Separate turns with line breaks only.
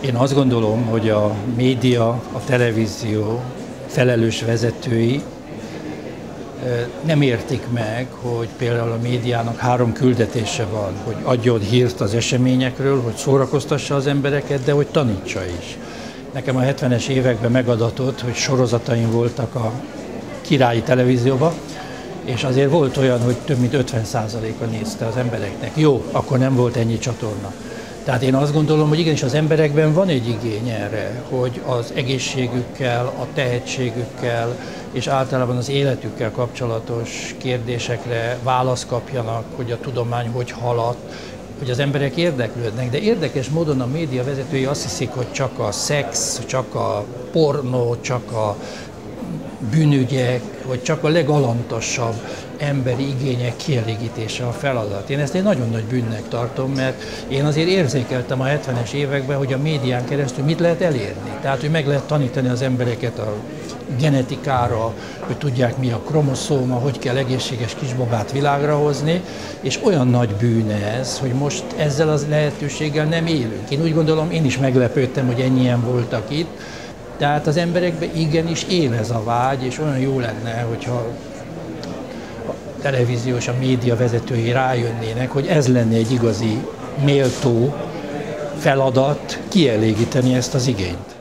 Én azt gondolom, hogy a média, a televízió felelős vezetői nem értik meg, hogy például a médiának három küldetése van, hogy adjon hírt az eseményekről, hogy szórakoztassa az embereket, de hogy tanítsa is. Nekem a 70-es években megadatott, hogy sorozataim voltak a királyi televízióba, és azért volt olyan, hogy több mint 50%-a nézte az embereknek. Jó, akkor nem volt ennyi csatorna. Tehát én azt gondolom, hogy igenis az emberekben van egy igény erre, hogy az egészségükkel, a tehetségükkel és általában az életükkel kapcsolatos kérdésekre választ kapjanak, hogy a tudomány hogy haladt, hogy az emberek érdeklődnek, de érdekes módon a média vezetői azt hiszik, hogy csak a szex, csak a pornó, csak a bűnügyek, hogy csak a legalantasabb emberi igények kielégítése a feladat. Én ezt egy nagyon nagy bűnnek tartom, mert én azért érzékeltem a 70-es években, hogy a médián keresztül mit lehet elérni. Tehát, hogy meg lehet tanítani az embereket a genetikára, hogy tudják mi a kromoszóma, hogy kell egészséges kisbabát világra hozni, és olyan nagy bűn ez, hogy most ezzel az lehetőséggel nem élünk. Én úgy gondolom, én is meglepődtem, hogy ennyien voltak itt, tehát az emberekben igenis él ez a vágy, és olyan jó lenne, hogyha a televíziós, a média vezetői rájönnének, hogy ez lenne egy igazi méltó feladat kielégíteni ezt az igényt.